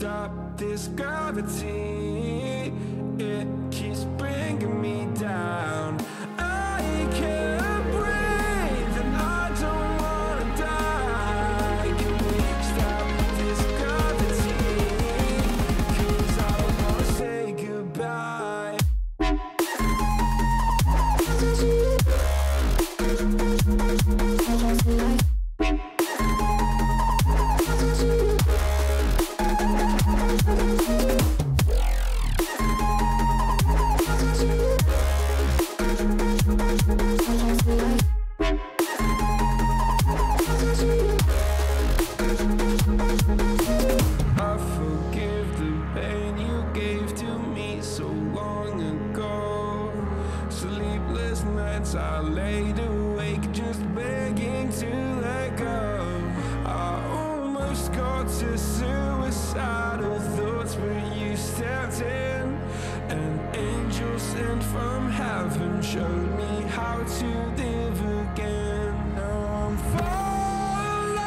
stop this gravity? Sent from heaven showed me how to live again. Now I'm falling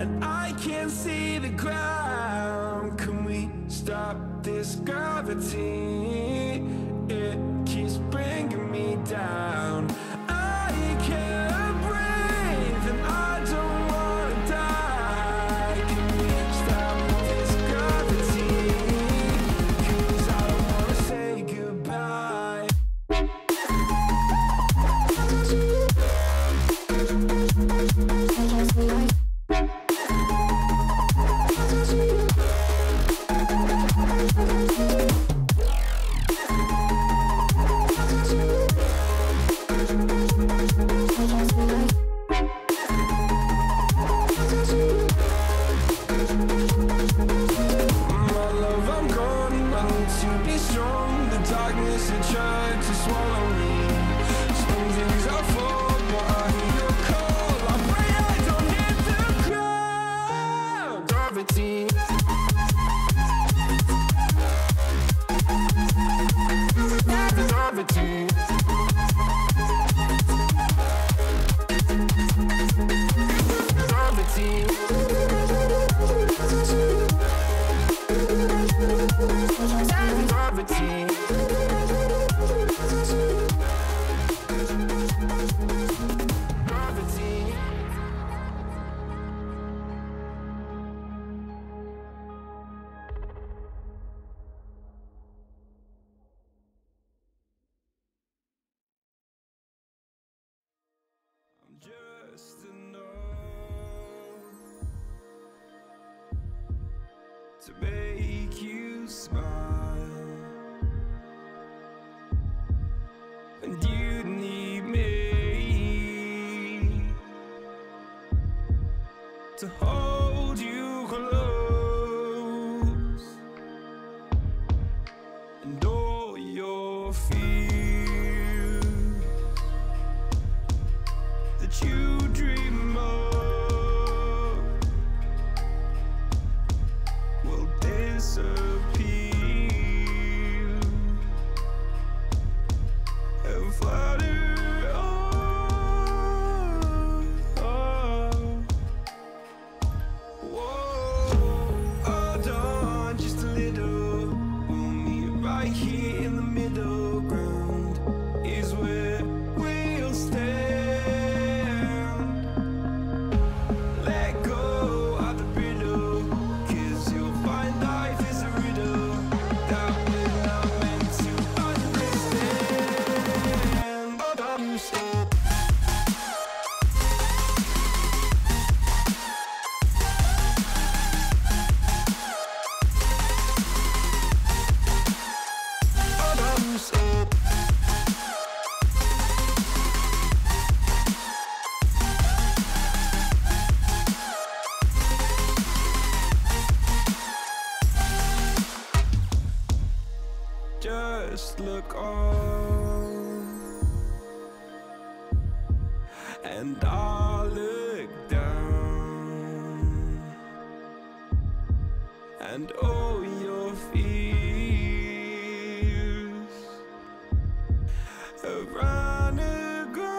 and I can't see the ground. Can we stop this gravity? It keeps bringing me down. Be strong. The darkness had tried to swallow me. Some things I fall, but I hear your call. I pray I don't. Gravity. Just note to make you smile, and all your fears around the ground.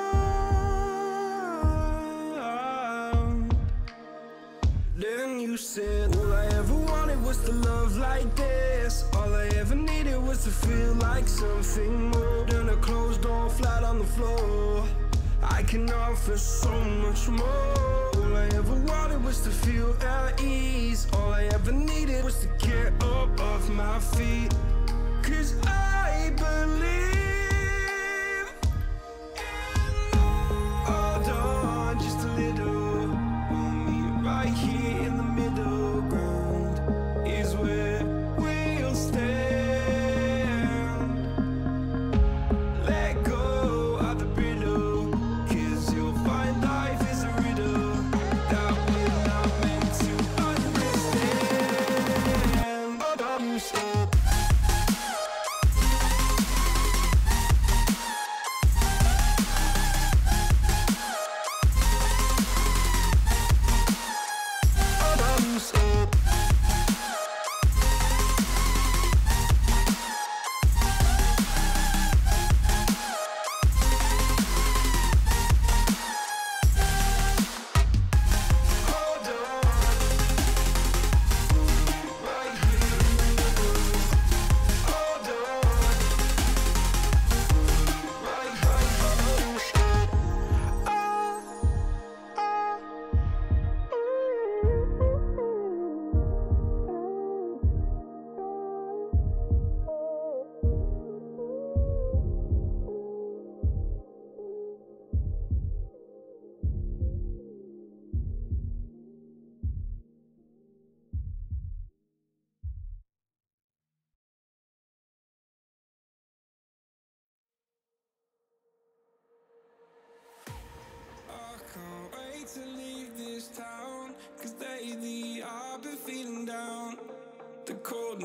Then you said, All I ever wanted was to love like this. All I ever needed was to feel like something more than a closed door flat on the floor. I can offer so much more. I ever wanted was to feel at ease. All I ever needed was to get up off my feet. Cause I believe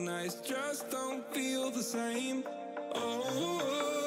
Nights just don't feel the same. Oh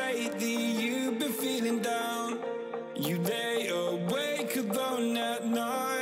lately you've been feeling down. You lay awake alone at night.